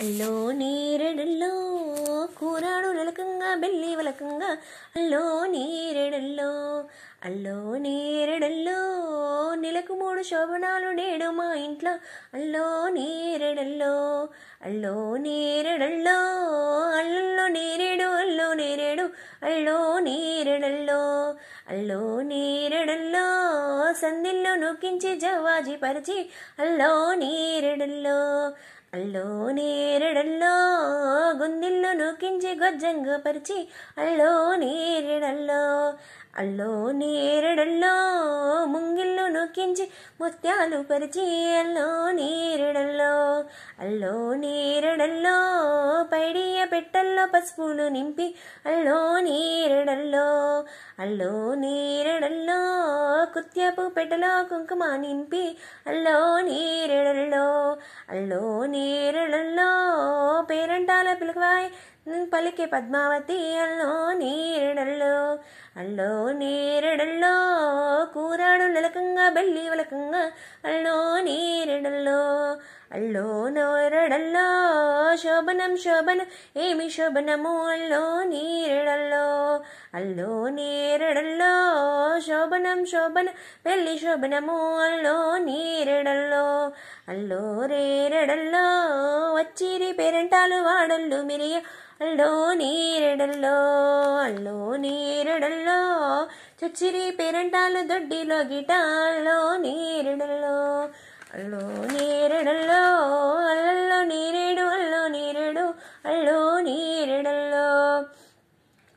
అల్లో నీరెడల్లో కూరాడు నలకంగా బెల్లి వలకంగా. అల్లో నీరెడల్లో అల్లో నీరెడల్లో నెలకు మూడు శోభనాలు నేడు మా ఇంట్లో. అల్లో నీరెడల్లో అల్లో నీరెడల్లో అల్లల్లో నీరేడు అల్లో నీరేడు. అల్లో నీరెడల్లో అల్లో నీరెడల్లో సందిల్లో నొక్కించి జవాజీ పరిచి. అల్లో నీరెడల్లో అల్లో నేరడల్లో గుందిల్లు నూకించి గొజ్జంగు పరిచి అల్లో నేరడల్లో అల్లో నేరడల్లో ముంగిల్లు నూకించి ముత్యాలు పరిచి అల్లో నేరడల్లో అల్లో నేరడల్లో పైడి పెట్టల్లో పసుపును నింపి అల్లో నేరడల్లో అల్లో నేరడల్లో కుత్యపు పెట్టలో కుంకుమ నింపి అల్లో నేరడల్లో అల్లో నేరడల్లో పేరంటాల పిలకవాయ్ పలికే పద్మావతి అల్లో నేరడల్లో అల్లో నేరడల్లో కూరాడు నలకంగా బెల్లి వలకంగా అల్లో నేరడల్లో అల్లో నోరడల్లో శోభనం శోభనం ఏమి శోభనము? అల్లో నీరడల్లో అల్లో నేరడల్లో శోభనం శోభన పెళ్ళి శోభనము అల్లో నీరడల్లో అల్లో రేరడల్లో వచ్చిరి పేరంటాలు వాడల్లు మిరియ అల్లో నీరడల్లో అల్లో నీరడల్లో చచ్చిరి పేరంటాలు దొడ్డిలో గిటాల్లో నీరడల్లో అల్లో నీ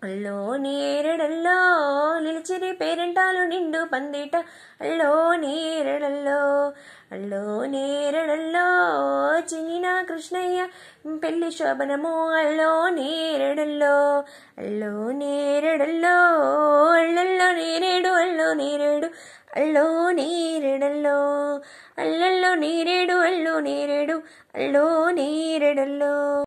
అల్లో నేరడల్లో నిలిచిరి పేరెంటాలు నిండు పందిట. అల్లో నేరడల్లో అల్లో నేరడల్లో చిన్న కృష్ణయ్య పెళ్ళి శోభనము. అల్లో నేరడల్లో అల్లో నేరడల్లో అల్లల్లో నేరేడు అల్లో నేరేడు అల్లో నేరడల్లో అల్లల్లో నేరేడు అల్లో నేరేడు అల్లో నేరడల్లో.